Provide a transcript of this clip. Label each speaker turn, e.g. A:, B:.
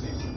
A: season.